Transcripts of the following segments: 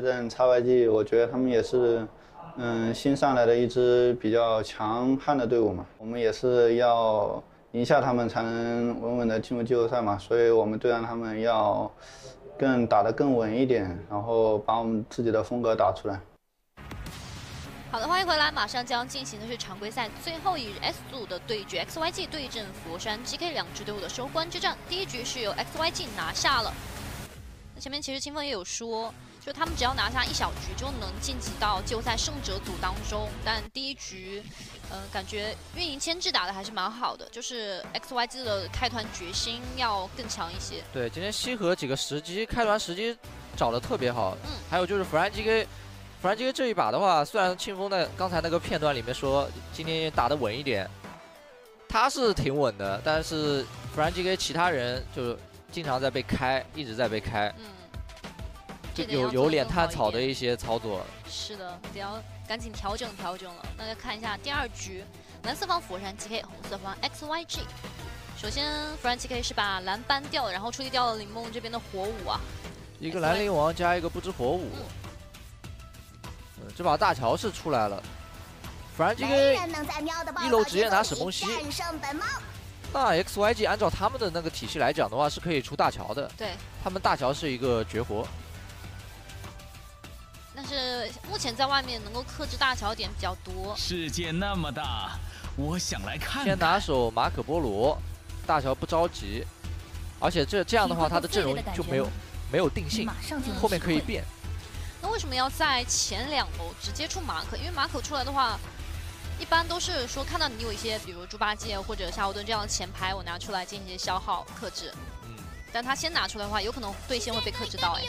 对阵 XYG，我觉得他们也是，嗯，新上来的一支比较强悍的队伍嘛。我们也是要赢下他们，才能稳稳的进入季后赛嘛。所以我们对战他们要更打得更稳一点，然后把我们自己的风格打出来。好的，欢迎回来！马上将进行的是常规赛最后一日 S 组的对决，XYG 对阵佛山 GK 两支队伍的收官之战。第一局是由 XYG 拿下了。那前面其实清风也有说，就他们只要拿下一小局就能晋级到季后赛胜者组当中。但第一局，嗯，感觉运营牵制打的还是蛮好的，就是 XYG 的开团决心要更强一些。对，今天西河几个时机开团时机找的特别好。嗯，还有就是弗兰 GK。弗兰 GK 这一把的话，虽然庆丰在刚才那个片段里面说今天打得稳一点，他是挺稳的，但是弗兰 GK 其他人就经常在被开，一直在被开，嗯，有有脸探草的一些操作。是的，得要赶紧调整调整了。大家看一下第二局，蓝色方佛山 GK，红色方 XYG。首先弗兰 GK 是把蓝搬掉，然后处理掉了林梦这边的火舞啊，一个兰陵王加一个不知火舞。这把大乔是出来了，弗兰 GK 一楼直接拿沈梦溪。那 XYG 按照他们的那个体系来讲的话，是可以出大乔的。对，他们大乔是一个绝活。但是目前在外面能够克制大乔点比较多。世界那么大，我想来看。先拿手马可波罗，大乔不着急，而且这这样的话，他的阵容就没有没有定性，后面可以变。那为什么要在前两楼直接出马可？因为马可出来的话，一般都是说看到你有一些，比如猪八戒或者夏侯惇这样的前排，我拿出来进行一些消耗克制。嗯。但他先拿出来的话，有可能对线会被克制到哎。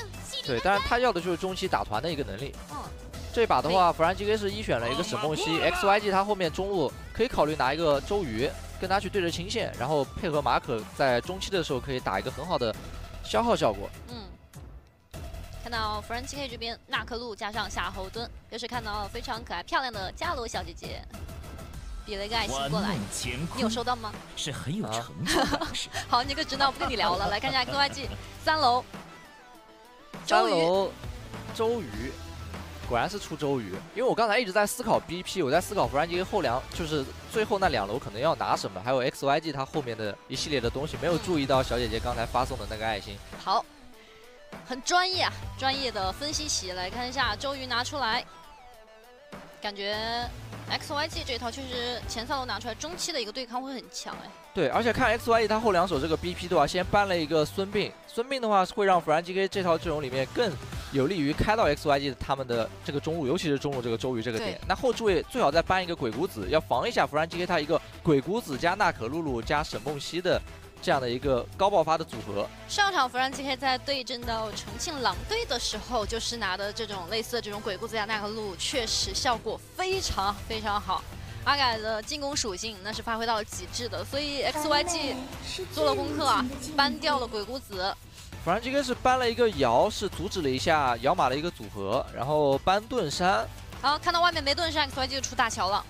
对，但是他要的就是中期打团的一个能力。嗯。这把的话，弗兰基 K 是一选了一个沈梦溪，XYG 他后面中路可以考虑拿一个周瑜，跟他去对着清线，然后配合马可在中期的时候可以打一个很好的消耗效果。嗯。看到弗兰基 K 这边，纳克路加上夏侯惇，又是看到非常可爱漂亮的伽罗小姐姐，比了一个爱心过来，你有收到吗？是很有成就感。好，你个直男我不跟你聊了，来看一下 KYG 三楼，三楼周瑜，果然是出周瑜，因为我刚才一直在思考 BP，我在思考弗兰 GK 后两，就是最后那两楼可能要拿什么，还有 XYG 他后面的一系列的东西，没有注意到小姐姐刚才发送的那个爱心。好。很专业啊，专业的分析席来看一下周瑜拿出来，感觉 X Y G 这套确实前三楼拿出来中期的一个对抗会很强哎。对，而且看 X Y G 他后两手这个 B P 的话，先搬了一个孙膑，孙膑的话会让弗兰 G K 这套阵容里面更有利于开到 X Y G 他们的这个中路，尤其是中路这个周瑜这个点。那后置位最好再搬一个鬼谷子，要防一下弗兰 G K 他一个鬼谷子加娜可露露加沈梦溪的。这样的一个高爆发的组合。上场弗兰基 K 在对阵到重庆狼队的时候，就是拿的这种类似的这种鬼谷子加奈克路，确实效果非常非常好。阿改的进攻属性那是发挥到了极致的，所以 XYG 做了功课啊，搬掉了鬼谷子。弗兰基 K 是搬了一个瑶，是阻止了一下瑶马的一个组合，然后搬盾山。好，看到外面没盾山，XYG 就出大乔了。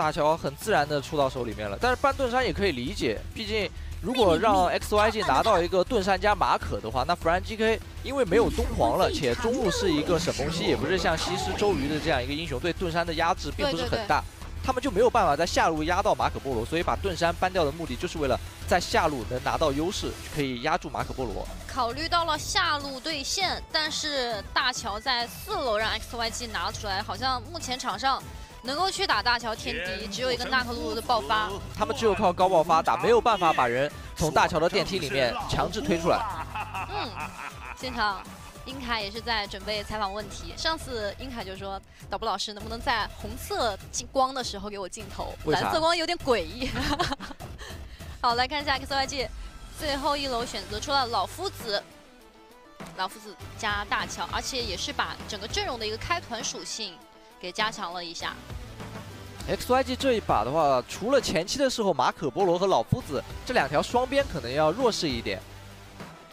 大乔很自然的出到手里面了，但是搬盾山也可以理解，毕竟如果让 XYG 拿到一个盾山加马可的话，那弗兰 GK 因为没有东皇了，且中路是一个沈梦溪，也不是像西施周瑜的这样一个英雄，对盾山的压制并不是很大，他们就没有办法在下路压到马可波罗，所以把盾山搬掉的目的就是为了在下路能拿到优势，可以压住马可波罗。考虑到了下路对线，但是大乔在四楼让 XYG 拿出来，好像目前场上。能够去打大乔天敌，只有一个纳克露露的爆发。他们只有靠高爆发打，没有办法把人从大乔的电梯里面强制推出来。嗯，现场英凯也是在准备采访问题。上次英凯就说：“导播老师能不能在红色光的时候给我镜头？蓝色光有点诡异。”好，来看一下 XYG，最后一楼选择出了老夫子，老夫子加大乔，而且也是把整个阵容的一个开团属性。给加强了一下。XYG 这一把的话，除了前期的时候马可波罗和老夫子这两条双边可能要弱势一点，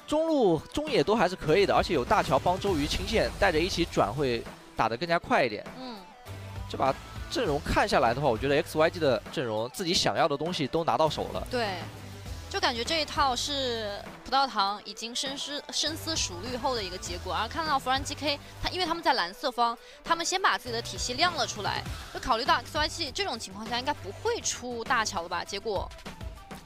中路中野都还是可以的，而且有大乔帮周瑜清线，带着一起转会打得更加快一点。嗯，这把阵容看下来的话，我觉得 XYG 的阵容自己想要的东西都拿到手了。对，就感觉这一套是葡萄糖已经深思深思熟虑后的一个结果，而看到弗兰 GK，他因为他们在蓝色方，他们先把自己的体系亮了出来，就考虑到 XYG 这种情况下应该不会出大乔了吧？结果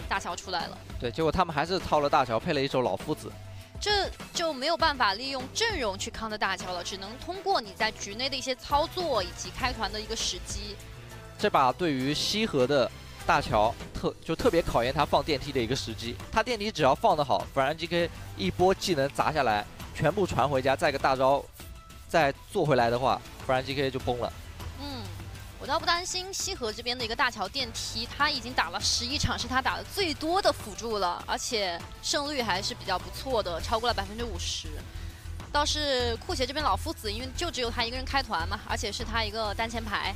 大乔出来了，对，结果他们还是掏了大乔，配了一手老夫子。这就没有办法利用阵容去抗的大乔了，只能通过你在局内的一些操作以及开团的一个时机。这把对于西河的大乔特就特别考验他放电梯的一个时机，他电梯只要放得好，反而 GK 一波技能砸下来，全部传回家，再个大招再做回来的话，不然 GK 就崩了。嗯我倒不担心西河这边的一个大桥电梯，他已经打了十一场，是他打的最多的辅助了，而且胜率还是比较不错的，超过了百分之五十。倒是酷邪这边老夫子，因为就只有他一个人开团嘛，而且是他一个单前排，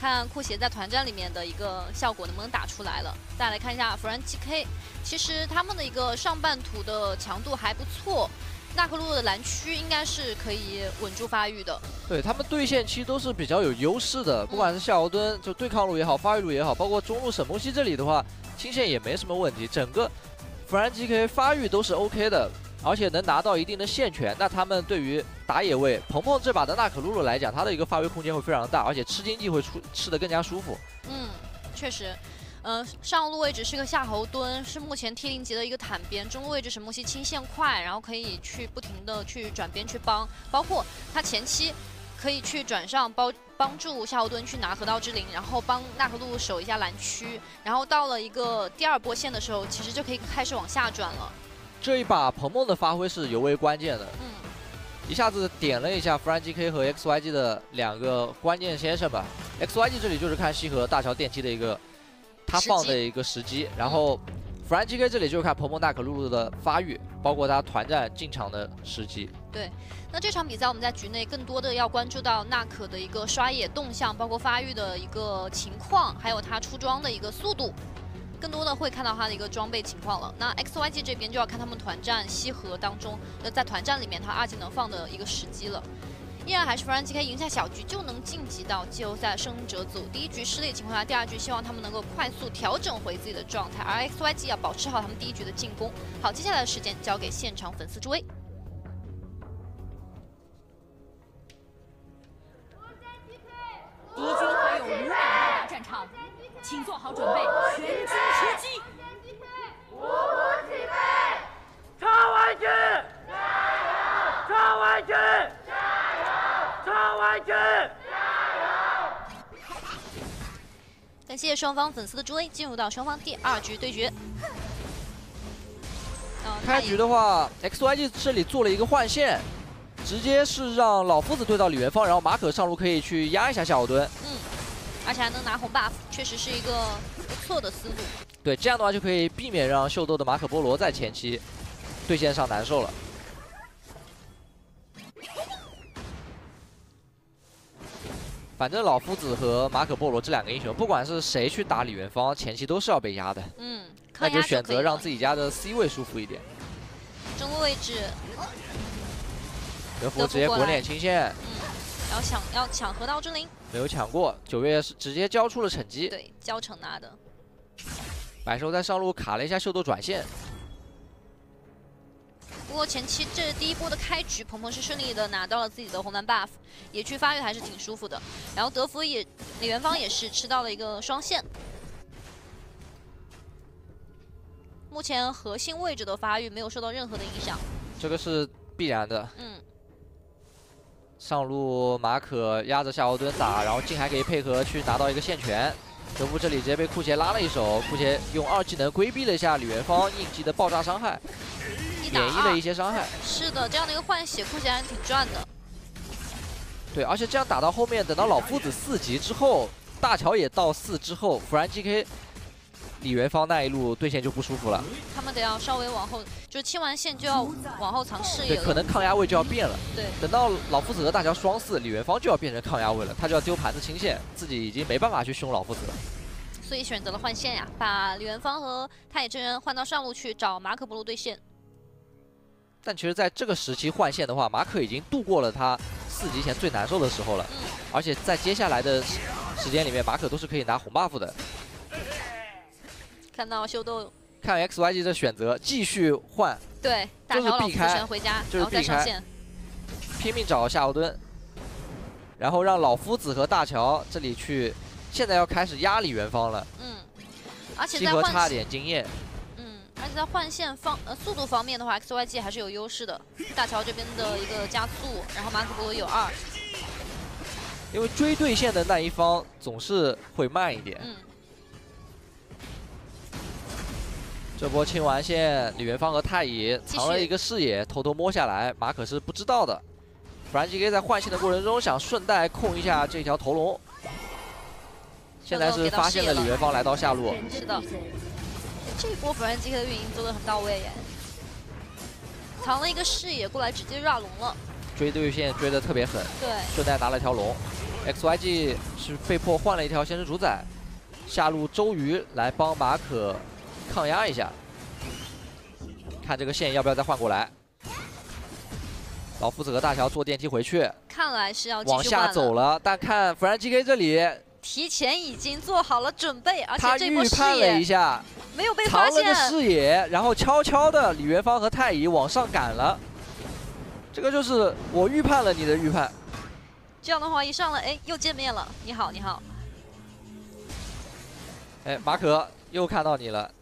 看酷鞋在团战里面的一个效果能不能打出来了。再来看一下弗兰 GK，其实他们的一个上半图的强度还不错。纳克路的蓝区应该是可以稳住发育的。对他们对线期都是比较有优势的，不管是夏侯惇就对抗路也好，发育路也好，包括中路沈梦溪这里的话，清线也没什么问题。整个弗兰 GK 发育都是 OK 的，而且能拿到一定的线权。那他们对于打野位，鹏鹏这把的娜可露露来讲，他的一个发挥空间会非常大，而且吃经济会出吃的更加舒服。嗯，确实。嗯，上路位置是个夏侯惇，是目前 T 零级的一个坦边。中路位置是莫西清线快，然后可以去不停的去转边去帮，包括他前期可以去转上帮帮助夏侯惇去拿河道之灵，然后帮娜可露露守一下蓝区，然后到了一个第二波线的时候，其实就可以开始往下转了。这一把鹏鹏的发挥是尤为关键的，嗯，一下子点了一下弗兰 GK 和 XYG 的两个关键先生吧。XYG 这里就是看西河大桥电梯的一个。他放的一个时机，然后弗兰 GK 这里就是看鹏鹏大可露露的发育，包括他团战进场的时机。对，那这场比赛我们在局内更多的要关注到纳可的一个刷野动向，包括发育的一个情况，还有他出装的一个速度，更多的会看到他的一个装备情况了。那 XYG 这边就要看他们团战西河当中，呃，在团战里面他二技能放的一个时机了。依然还是弗兰 GK 赢下小局就能晋级到季后赛胜者组。第一局失利情况下，第二局希望他们能够快速调整回自己的状态，而 XYG 要保持好他们第一局的进攻。好，接下来的时间交给现场粉丝助威。请做好准备，全军出击！五虎起飞！超完局！超完军！加油！感谢双方粉丝的助威，进入到双方第二局对决。开局的话，XYG 这里做了一个换线，直接是让老夫子对到李元芳，然后马可上路可以去压一下夏侯惇。嗯，而且还能拿红 buff，确实是一个不错的思路。对，这样的话就可以避免让秀逗的马可波罗在前期对线上难受了。反正老夫子和马可波罗这两个英雄，不管是谁去打李元芳，前期都是要被压的。嗯，那就选择让自己家的 C 位舒服一点。中路位置，德芙直接滚脸清线。嗯，要抢要抢河道之灵，没有抢过。九月是直接交出了惩击。对，交成拿的。百兽在上路卡了一下秀豆转线。不过前期这第一波的开局，鹏鹏是顺利的拿到了自己的红蓝 buff，野区发育还是挺舒服的。然后德芙也李元芳也是吃到了一个双线。目前核心位置的发育没有受到任何的影响，这个是必然的。嗯。上路马可压着夏侯惇打，然后静还可以配合去拿到一个线权。德芙这里直接被酷杰拉了一手，酷杰用二技能规避了一下李元芳应急的爆炸伤害。免疫了一些伤害，是的，这样的一个换血酷显然挺赚的。对，而且这样打到后面，等到老夫子四级之后，大乔也到四之后，弗兰 GK 李元芳那一路对线就不舒服了。他们得要稍微往后，就是清完线就要往后藏视野对，可能抗压位就要变了。对，等到老夫子和大乔双四，李元芳就要变成抗压位了，他就要丢盘子清线，自己已经没办法去凶老夫子了。所以选择了换线呀，把李元芳和太乙真人换到上路去找马可波罗对线。但其实，在这个时期换线的话，马可已经度过了他四级前最难受的时候了。嗯。而且在接下来的时间里面，马可都是可以拿红 buff 的。看到秀逗看 XYG 的选择，继续换，对，大就是乔避开神回家，就是然后再避开上线。拼命找夏侯惇，然后让老夫子和大乔这里去，现在要开始压李元芳了。嗯，而且在换线，点经验，嗯，而且在换线方呃速度方面的话，XYG 还是有优势的。大乔这边的一个加速，然后马可波罗有二，因为追对线的那一方总是会慢一点。嗯，这波清完线，李元芳和太乙藏了一个视野，偷偷摸下来，马可是不知道的。弗兰基 K 在换线的过程中想顺带控一下这条头龙，现在是发现了李元芳来到下路，是的，这波弗兰基 K 的运营做的很到位耶，藏了一个视野过来直接 r 龙了。追对线追得特别狠，对，顺带拿了条龙。XYG 是被迫换了一条先知主宰，下路周瑜来帮马可抗压一下，看这个线要不要再换过来。老夫子和大乔坐电梯回去，看来是要往下，走了，但看弗兰基 K 这里，提前已经做好了准备，而且这波视预判了一野下，没有被发藏了。视野，然后悄悄的李元芳和太乙往上赶了。这个就是我预判了你的预判，这样的话一上来，哎，又见面了。你好，你好。哎，马可又看到你了，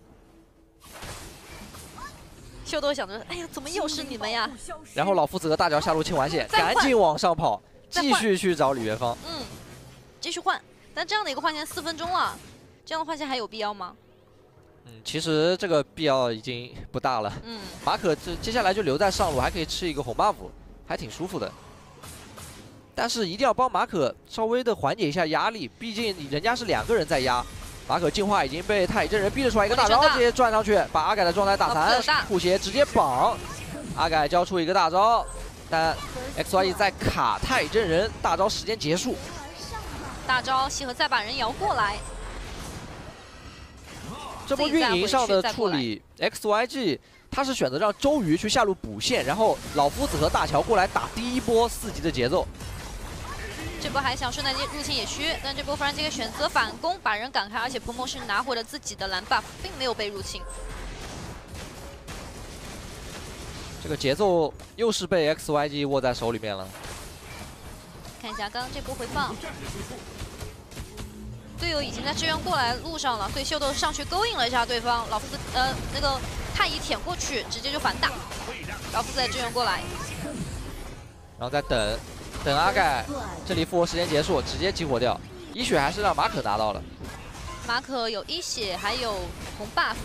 秀都想着，哎呀，怎么又是你们呀？然后老夫子和大乔下路清完线，赶紧往上跑，继续去找李元芳。嗯，继续换。但这样的一个换线四分钟了，这样的换线还有必要吗？嗯，其实这个必要已经不大了。嗯，马可这接下来就留在上路，还可以吃一个红 buff，还挺舒服的。但是一定要帮马可稍微的缓解一下压力，毕竟人家是两个人在压。马可进化已经被太乙真人逼了出来一个大招，直接转上去，把阿改的状态打残，护鞋直接绑，阿改交出一个大招，但 XY 在卡太乙真人，大招时间结束。大招西河再把人摇过来，这波运营上的处理，XYG 他是选择让周瑜去下路补线，然后老夫子和大乔过来打第一波四级的节奏。这波还想顺带入侵野区，但这波弗兰基克选择反攻，把人赶开，而且彭博是拿回了自己的蓝 buff，并没有被入侵。这个节奏又是被 XYG 握在手里面了。看一下刚刚这波回放，队友已经在支援过来路上了，所以秀豆上去勾引了一下对方，老夫子呃那个太乙舔过去，直接就反打，老夫子再支援过来，然后再等，等阿盖，这里复活时间结束，直接激活掉。一血还是让马可拿到了。马可有一血，还有红 buff，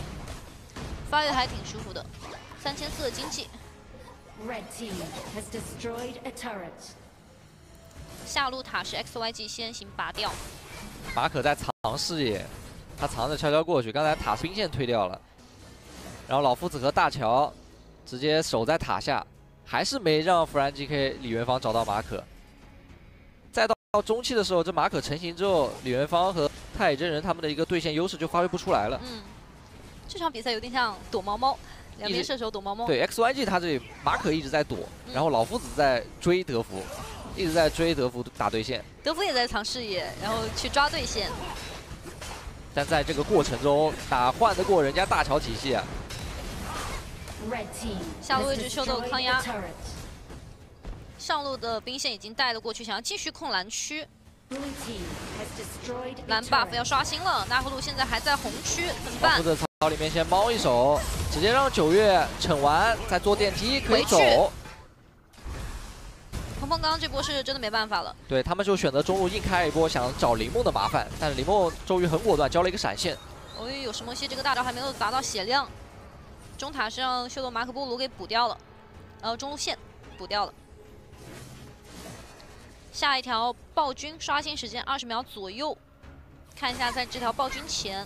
发育还挺舒服的，三千四的经济。Red team has destroyed a turret. 下路塔是 XYG 先行拔掉，马可在藏视野，他藏着悄悄过去。刚才塔兵线推掉了，然后老夫子和大乔直接守在塔下，还是没让弗兰 GK 李元芳找到马可。再到到中期的时候，这马可成型之后，李元芳和太乙真人他们的一个对线优势就发挥不出来了。嗯，这场比赛有点像躲猫猫，两边射手躲猫猫。对 XYG 他这里马可一直在躲，嗯然后老夫子在追德芙，一直在追德芙打对线。德芙也在藏视野，然后去抓对线。但在这个过程中，哪换得过人家大乔体系啊？下路位置秀豆抗压上路的兵线已经带了过去，想要继续控蓝区。蓝 buff 要刷新了。纳葫芦现在还在红区，怎么办？草里面先猫一手，直接让九月惩完，再坐电梯可以走。鹏鹏刚刚这波是真的没办法了，对他们就选择中路硬开一波，想找林梦的麻烦，但是林梦周瑜很果断，交了一个闪现。哦，有什么西这个大招还没有达到血量，中塔是让秀罗马可波罗给补掉了，然后中路线补掉了。下一条暴君刷新时间二十秒左右，看一下在这条暴君前，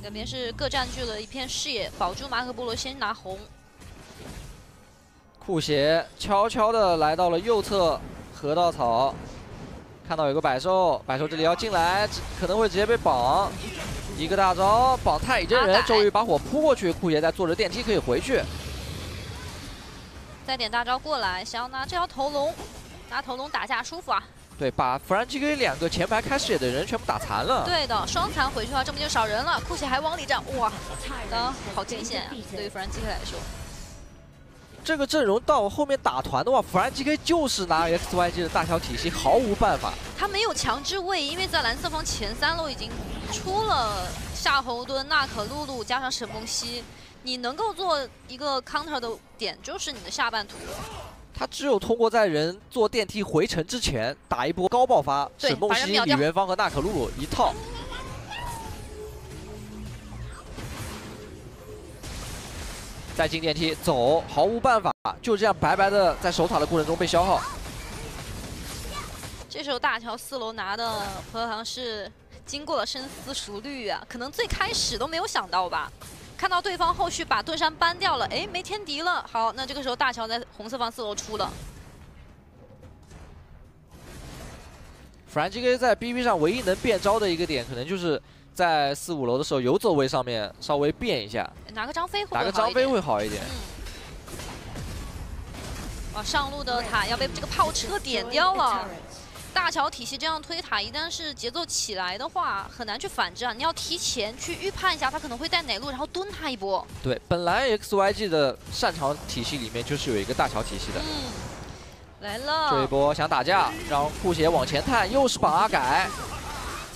两边是各占据了一片视野，保住马可波罗先拿红。酷鞋悄悄的来到了右侧河道草，看到有个百兽，百兽这里要进来，可能会直接被绑。一个大招绑太乙真人，周瑜把火扑过去，酷爷在坐着电梯可以回去。再点大招过来，想要拿这条头龙，拿头龙打架舒服啊！对，把弗兰基给两个前排开视野的人全部打残了。对的，双残回去的话，这么就少人了。酷奇还往里站，哇，的好惊险啊！对于弗兰 GK 来说，这个阵容到后面打团的话，弗兰 GK 就是拿 XYG 的大小体系毫无办法。他没有强制位，因为在蓝色方前三路已经出了夏侯惇、娜可露露加上沈梦溪，你能够做一个 counter 的点就是你的下半图。他只有通过在人坐电梯回城之前打一波高爆发，沈梦溪、李元芳和娜可露露一套。再进电梯走，毫无办法，就这样白白的在守塔的过程中被消耗。这时候大乔四楼拿的葡萄糖是经过了深思熟虑啊，可能最开始都没有想到吧。看到对方后续把盾山搬掉了，哎，没天敌了。好，那这个时候大乔在红色方四楼出了，弗兰 GK 在 BB 上唯一能变招的一个点，可能就是在四五楼的时候游走位上面稍微变一下，拿个张飞会不会打个张飞会好一点。嗯。哇，上路的塔要被这个炮车点掉了。大乔体系这样推塔，一旦是节奏起来的话，很难去反制啊！你要提前去预判一下他可能会带哪路，然后蹲他一波。对，本来 XYG 的擅长体系里面就是有一个大乔体系的。嗯，来了这一，波想打架，让酷血往前探，又是绑阿改，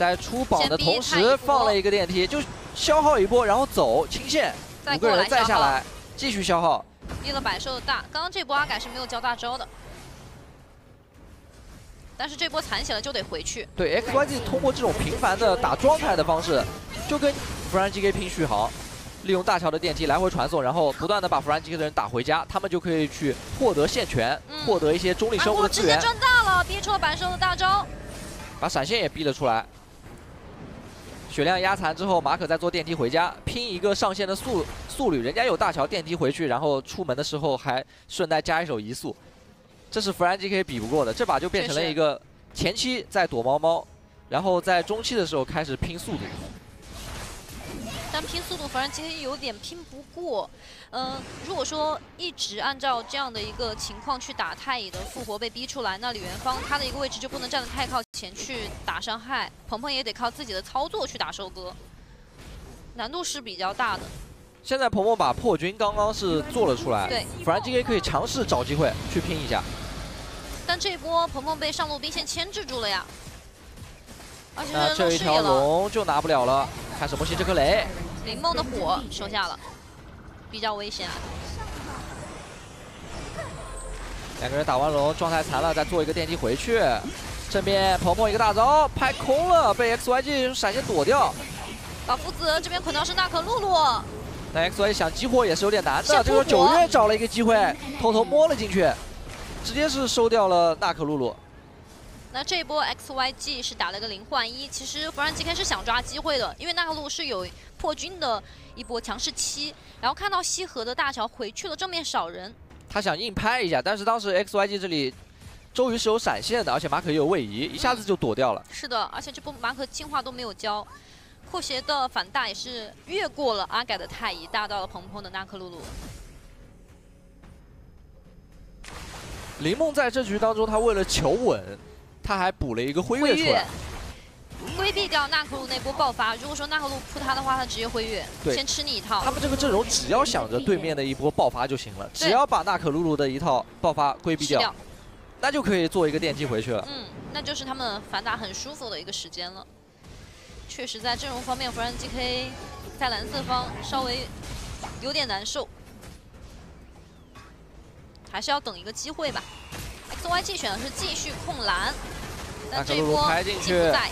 在出榜的同时放了一个电梯，就消耗一波，然后走清线，再过五个人来再下来，继续消耗。立了百兽的大。刚刚这波阿改是没有交大招的，但是这波残血了就得回去。对 XYG 通过这种频繁的打状态的方式，就跟弗兰 GK 拼续航，利用大乔的电梯来回传送，然后不断的把弗兰 GK 的人打回家，他们就可以去获得线权，嗯获得一些中立生物我直接的资源，赚大了，逼出了百兽的大招。把闪现也逼了出来。血量压残之后，马可再坐电梯回家，拼一个上线的速速率，人家有大乔电梯回去，然后出门的时候还顺带加一手移速，这是弗兰 GK 比不过的。这把就变成了一个前期在躲猫猫，然后在中期的时候开始拼速度。但拼速度，反正今天有点拼不过。嗯、如果说一直按照这样的一个情况去打太乙的复活被逼出来，那李元芳他的一个位置就不能站得太靠前去打伤害，鹏鹏也得靠自己的操作去打收割，难度是比较大的。现在鹏鹏把破军刚刚是做了出来，对，反正 GK 可以尝试找机会去拼一下。但这一波鹏鹏被上路兵线牵制住了呀，那这一条。龙就拿不了了，看什么戏这颗雷。林梦的火收下了，比较危险啊。两个人打完龙，状态残了，再做一个电梯回去。正面鹏鹏一个大招拍空了，被 XYG 闪现躲掉。老夫子这边捆到是娜可露露，但 XYG 想激活也是有点难的。这个时候九月找了一个机会，偷偷摸了进去，直接是收掉了娜可露露。那这一波 XYG 是打了个零换一，其实弗兰基开始想抓机会的，因为那个路是有破军的一波强势期，然后看到西河的大乔回去了，正面少人，他想硬拍一下，但是当时 XYG 这里周瑜是有闪现的，而且马可也有位移，一下子就躲掉了。是的，而且这波马可进化都没有交，破鞋的反大也是越过了阿改的太乙，大到了鹏鹏的纳克露露。林梦在这局当中，他为了求稳，他还补了一个辉辉跃跃出来。，规避掉纳克鲁那波爆发。如果说纳克鲁扑他的话，他直接辉月，对先吃你一套他。们这个阵容只要想着对面的一波爆发就行了，只要把娜可露露的一套爆发规避掉，掉，那就可以做一个电击回去了。嗯，那就是他们反打很舒服的一个时间了。确实，在阵容方面，弗兰 GK 在蓝色方稍微有点难受，还是要等一个机会吧。XYG 选的是继续控蓝，但这波拍进去不在，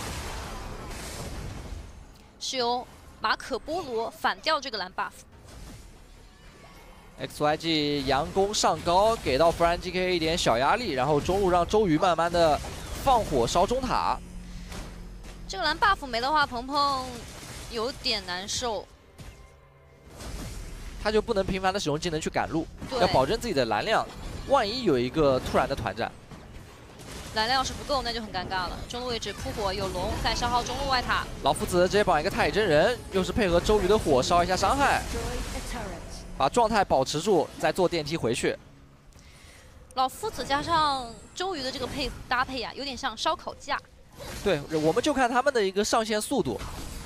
是由马可波罗反掉这个蓝 buff。XYG 佯攻上高，给到弗兰 GK 一点小压力，然后中路让周瑜慢慢的放火烧中塔。这个蓝 buff 没的话，鹏鹏有点难受。他就不能频繁的使用技能去赶路，要，保证自己的蓝量。万一有一个突然的团战，蓝量要是不够，那就很尴尬了。中路位置扑火有龙在消耗中路外塔，老夫子直接绑一个太乙真人，又是配合周瑜的火烧一下伤害，把状态保持住，再坐电梯回去。老夫子加上周瑜的这个配搭配呀、有点像烧烤架。对，我们就看他们的一个上线速度。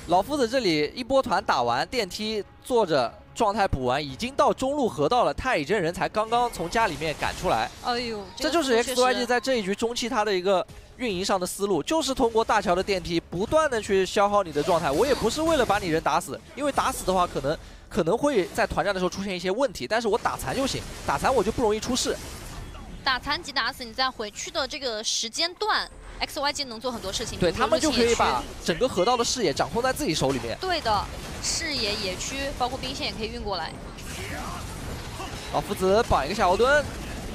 老夫子这里一波团打完，电梯坐着状态补完，已经到中路河道了。太乙真人才刚刚从家里面赶出来，哎呦，这就是 XYG 在这一局中期他的一个运营上的思路，就是通过大桥的电梯不断的去消耗你的状态。我也不是为了把你人打死，因为打死的话可能可能会在团战的时候出现一些问题，但是我打残就行，打残我就不容易出事。打残即打死你，在回去的这个时间段，XYG 能做很多事情。对他们就可以把整个河道的视野掌控在自己手里面。对的视野、野区，包括兵线也可以运过来。老夫子绑一个夏侯惇，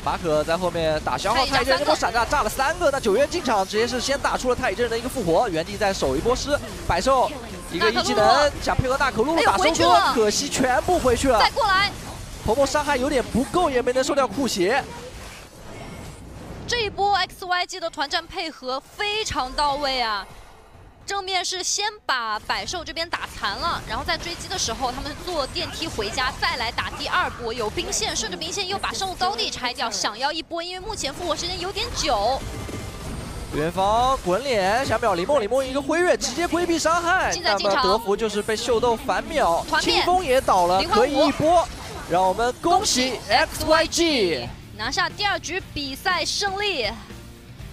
马可在后面打消耗太乙真人，这波闪炸炸了三个。那九月进场直接是先打出了太乙真人的一个复活，原地再守一波尸，百兽一个一技能想配合大可露露打收割可惜全部回去了再。过来，鹏鹏伤害有点不够，也没能收掉酷血。这一波 XYG 的团战配合非常到位啊！正面是先把百兽这边打残了，然后在追击的时候，他们坐电梯回家，再来打第二波，有兵线，顺着兵线又把生物高地拆掉，想要一波，因为目前复活时间有点久。远方滚脸想秒李梦，李梦一个辉月直接规避伤害，那么德福就是被秀豆反秒，清风也倒了，可以一波，让我们恭喜 XYG。拿下第二局比赛胜利。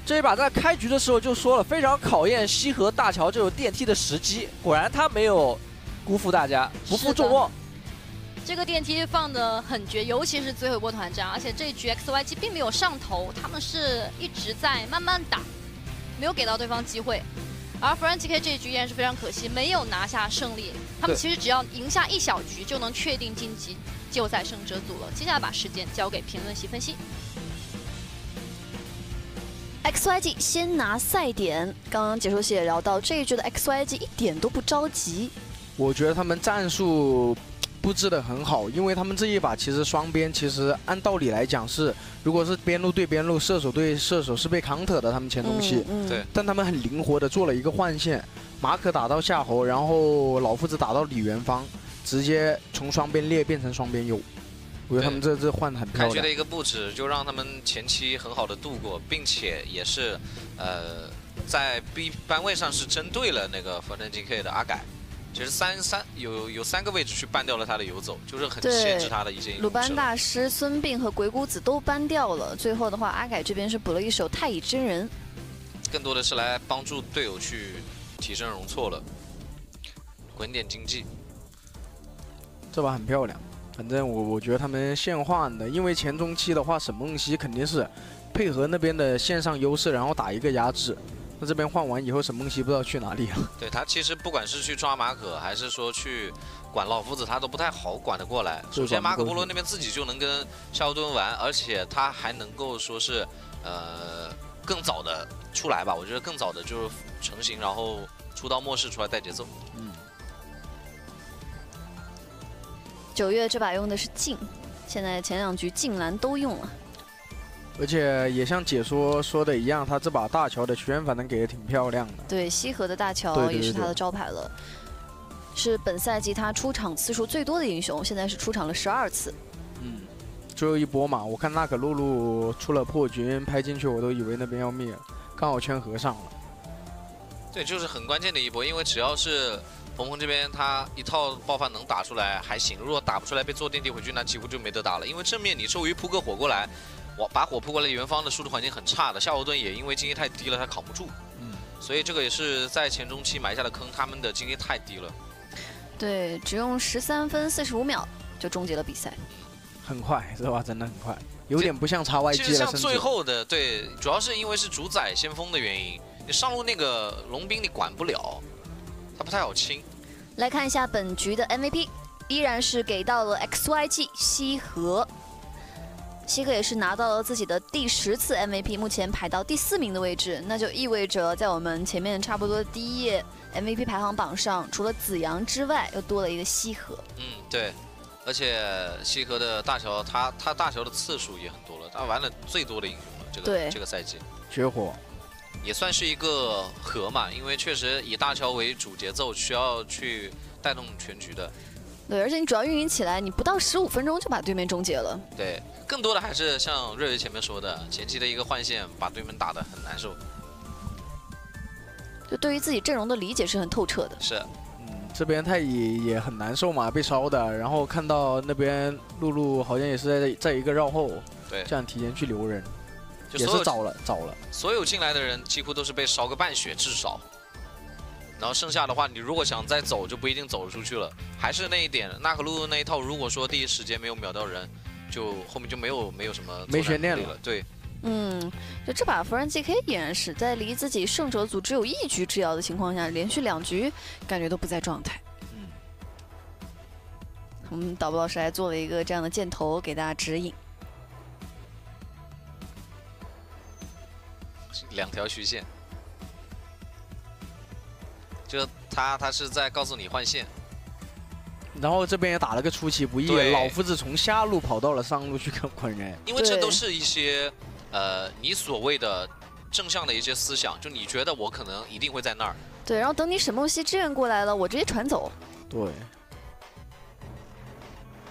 这一把在开局的时候就说了，非常考验西河大桥这种电梯的时机。果然他没有辜负大家，不负众望。这个电梯放的很绝，尤其是最后一波团战，而且这一局 XYG 并没有上头，他们是一直在慢慢打，没有给到对方机会。而 f r n GK 这一局依然是非常可惜，没有拿下胜利。他们其实只要赢下一小局，就能确定晋级季后赛胜者组了。接下来把时间交给评论席分析。XYG 先拿赛点，刚刚解说席也聊到，这一局的 XYG 一点都不着急。我觉得他们战术布置的很好，因为他们这一把其实双边其实按道理来讲是，如果是边路对边路，射手对射手是被 counter 的，他们前中期，嗯对但他们很灵活的做了一个换线，马可打到夏侯，然后老夫子打到李元芳，直接从双边劣变成双边优。我觉得他们这次换的很漂亮开局的。一个布置就让他们前期很好的度过，并且也是呃在 B 班位上是针对了那个佛山 GK 的阿改。其实三三有有三个位置去 ban 掉了他的游走，就是很限制他的一些鲁班大师、孙膑和鬼谷子都搬掉了。最后的话，阿改这边是补了一手太乙真人。更多的是来帮助队友去提升容错了。滚点经济，这把很漂亮。反正我我觉得他们现换的，因为前中期的话，沈梦溪肯定是配合那边的线上优势，然后打一个压制。那这边换完以后，沈梦溪不知道去哪里了。对他其实不管是去抓马可，还是说去管老夫子，他都不太好管得过来。首先，马可波罗那边自己就能跟夏侯惇玩，而且他还能够说是呃更早的出来吧，我觉得更早的就是成型，然后出到末世出来带节奏。九月这把用的是镜，现在前两局镜蓝都用了。而且也像解说说的一样，他这把大乔的圈反正给的挺漂亮的。对，西河的大桥对对对对也是他的招牌了，是本赛季他出场次数最多的英雄，现在是出场了十二次。嗯，最后一波嘛，我看娜可露露出了破军拍进去，我都以为那边要灭了，刚好圈合上了。对，就是很关键的一波，因为只要是鹏鹏这边他一套爆发能打出来还行，如果打不出来被坐电梯回去，那几乎就没得打了。因为正面你周瑜扑个火过来，我把火扑过来，元芳的输出环境很差的，夏侯惇也因为经济太低了，他扛不住。嗯，所以这个也是在前中期埋下的坑，他们的经济太低了。对，只用十三分四十五秒就终结了比赛。很快，这把真的很快，有点不像叉 Y 其 G 了，实像最后的对，主要是因为是主宰先锋的原因，你上路那个龙兵你管不了，他不太好清。来看一下本局的 MVP，依然是给到了 XYG 西河。西河也是拿到了自己的第十次 MVP，目前排到第四名的位置，那就意味着在我们前面差不多第一页 MVP 排行榜上，除了子阳之外，又多了一个西河。嗯，对，而且西河的大乔，他他大乔的次数也很多了，他玩了最多的英雄了，这个这个赛季绝活。也算是一个和嘛，因为确实以大乔为主节奏，需要去带动全局的。对，而且你主要运营起来，你不到十五分钟就把对面终结了。对，更多的还是像瑞瑞前面说的，前期的一个换线把对面打得很难受。就对于自己阵容的理解是很透彻的。是，嗯，这边太乙也很难受嘛，被烧的，然后看到那边露露好像也是在在一个绕后，对，这样提前去留人，就也是早了早了。所有进来的人几乎都是被烧个半血至少，然后剩下的话，你如果想再走就不一定走出去了。还是那一点，纳克露那一套，如果说第一时间没有秒到人，就后面就没有没有什么没悬念了。对。嗯，就这把弗兰 GK 依然是在离自己胜者组只有一局之遥的情况下，连续两局感觉都不在状态。嗯，我们导播老师还做了一个这样的箭头给大家指引，两条虚线，就他他是在告诉你换线，然后这边也打了个出其不意，老夫子从下路跑到了上路去捆人，因为这都是一些。呃，你所谓的正向的一些思想，就你觉得我可能一定会在那儿。对，然后等你沈梦溪支援过来了，我直接传走。对，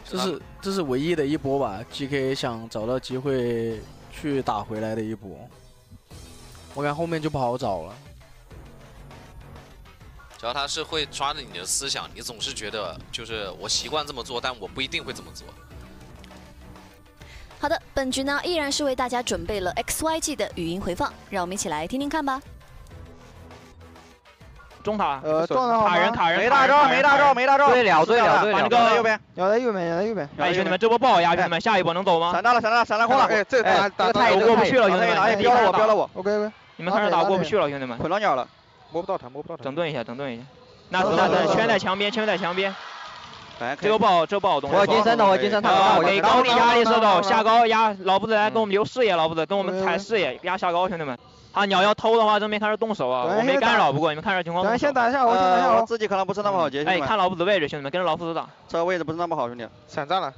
这是这是唯一的一波吧？GK 想找到机会去打回来的一波，我感觉后面就不好找了。只要他是会抓着你的思想，你总是觉得就是我习惯这么做，但我不一定会这么做。好的，本局呢依然是为大家准备了 XYG 的语音回放，让我们一起来听听看吧。中塔，呃，卡人卡人，没大招，没大招，没大招，对了对了对了，把那个右边，咬在右边，咬在右边。哎，兄弟们，这波不好压，兄弟们，下一波能走吗？闪大了，闪大了，闪大空了。哎，这打打太乙过不去了，兄弟们，标了我，标了我。OK OK，你们开始打过不去了，兄弟们。捆到鸟了，摸不到他，摸不到他。整顿一下，整顿一下。那那那，圈在墙边，圈在墙边。这个不好，这个不好动。我金身的，我金身他给高地压力射手，下高压老夫子来跟我们留视野，老夫子跟我们踩视野压下高，兄弟们。他鸟要偷的话，这边开始动手啊，我没干扰，不过你们看这情况。咱先打一下，我先打一下，我自己可能不是那么好接。哎，看老夫子位置，兄弟们跟着老夫子打。这个位置不是那么好，兄弟。闪战了，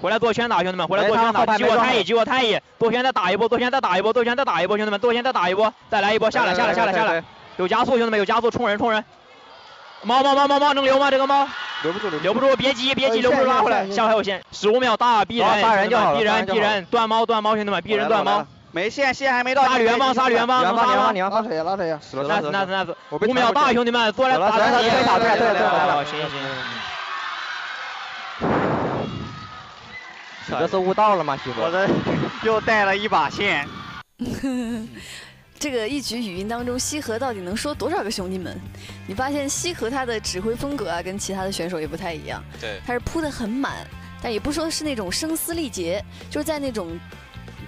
回来做圈打，兄弟们，回来做圈打，击我太乙，击我太乙，做圈再打一波，做圈再打一波，做圈再打一波，兄弟们，做圈再打一波，再来一波，下来，下来，下来，下来，有加速，兄弟们有加速，冲人，冲人。猫猫猫猫猫能留吗？这个猫。留不住，留不住，别急，别急，留不住拉回来，下还有线，十五秒大，逼人，逼人，逼人，断猫，断猫，兄弟们，逼人断猫，没线，线还没到，杀元芳，杀元芳，元芳，元芳，你要拉腿，拉腿呀，死了，死了，死了，五秒大，兄弟们，过来打，对对对对对，行行这是悟道了吗，媳妇？我的又带了一把线。这个一局语音当中，西河到底能说多少个兄弟们？你发现西河他的指挥风格啊，跟其他的选手也不太一样。对，他是铺的很满，但也不说是那种声嘶力竭，就是在那种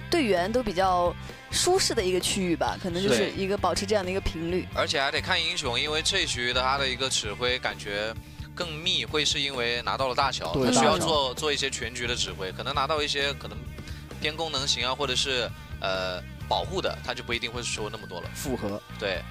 队员都比较舒适的一个区域吧，可能就是一个保持这样的一个频率。而且还得看英雄，因为这局的他的一个指挥感觉更密，会是因为拿到了大乔，他需要做做一些全局的指挥，可能拿到一些可能偏功能型啊，或者是呃。保护的他就不一定会说那么多了，复合。对，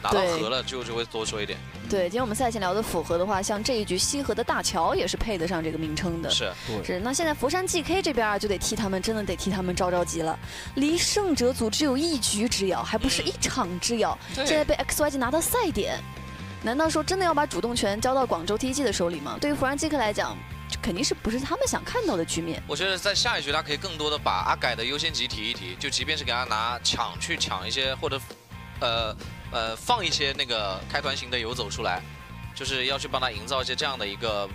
拿到合了就就会多说一点。对，今天我们赛前聊的符合的话，像这一局西河的大乔也是配得上这个名称的。是。是，那现在佛山 GK 这边啊，就得替他们真的得替他们着着急了，离胜者组只有一局之遥，还不是一场之遥。现在被 XYG 拿到赛点，难道说真的要把主动权交到广州 TG 的手里吗？对于弗兰基克来讲。肯定是不是他们想看到的局面？我觉得在下一局他可以更多的把阿改的优先级提一提，就即便是给他拿抢去抢一些，或者呃呃放一些那个开团型的游走出来，就是要去帮他营造一些这样的一个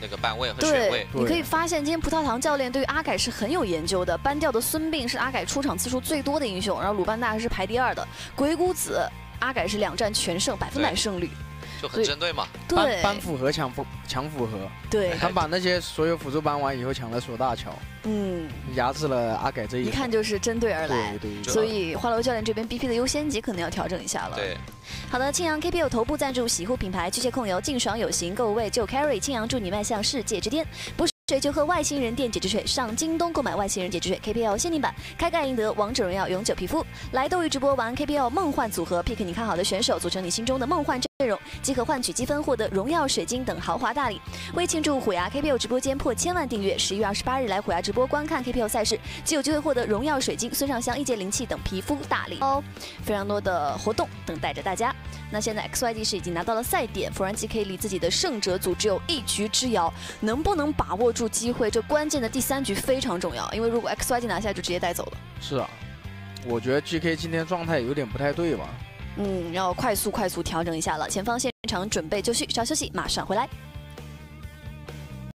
那个班位和选位。你可以发现今天葡萄糖教练对于阿改是很有研究的。班掉的孙膑是阿改出场次数最多的英雄，然后鲁班纳是排第二的。鬼谷子阿改是两战全胜，百分百胜率。就很针对嘛，对，班复合抢复抢复合，对，他把那些所有辅助搬完以后抢了索大乔，嗯，压制了阿改这一，一看就是针对而来，对对，所以花楼教练这边 BP 的优先级可能要调整一下了。对，好的，庆阳 KPL 头部赞助洗护品牌巨蟹控油，净爽有型，购位就 carry，庆阳祝你迈向世界之巅，不是。水就喝外星人电解质水，上京东购买外星人解质水 KPL 限定版，开盖赢得王者荣耀永久皮肤。来斗鱼直播玩 KPL 梦幻组合，pick 你看好的选手，组成你心中的梦幻阵容，即可换取积分，获得荣耀水晶等豪华大礼。为庆祝虎牙 KPL 直播间破千万订阅，十一月二十八日来虎牙直播观看 KPL 赛事，即有机会获得荣耀水晶、孙尚香一界灵气等皮肤大礼哦。非常多的活动等待着大家。那现在 XYG 是已经拿到了赛点，弗兰 GK 离自己的胜者组只有一局之遥，能不能把握住机会？这关键的第三局非常重要，因为如果 XYG 拿下就直接带走了。是啊，我觉得 GK 今天状态有点不太对吧？嗯，要快速快速调整一下了。前方现场准备就绪，稍休息，马上回来。